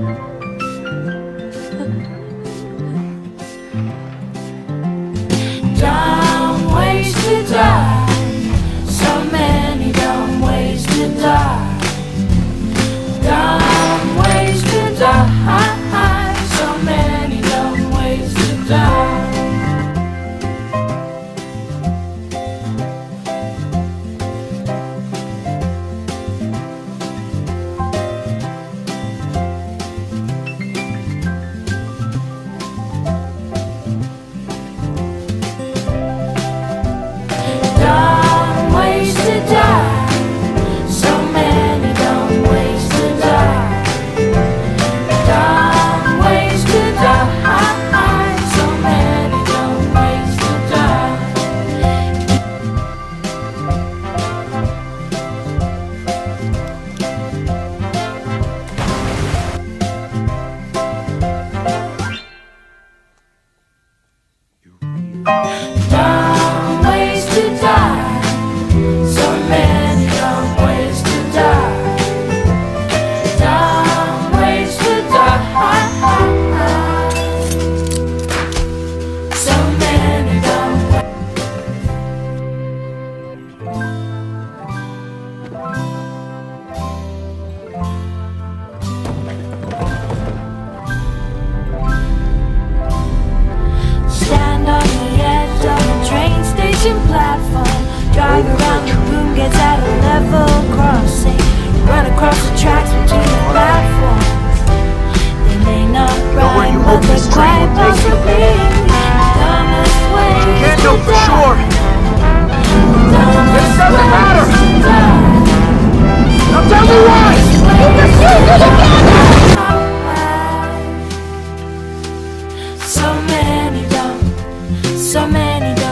嗯 platform. Drive around the room, gets at a level crossing. Run across the tracks between so many. days.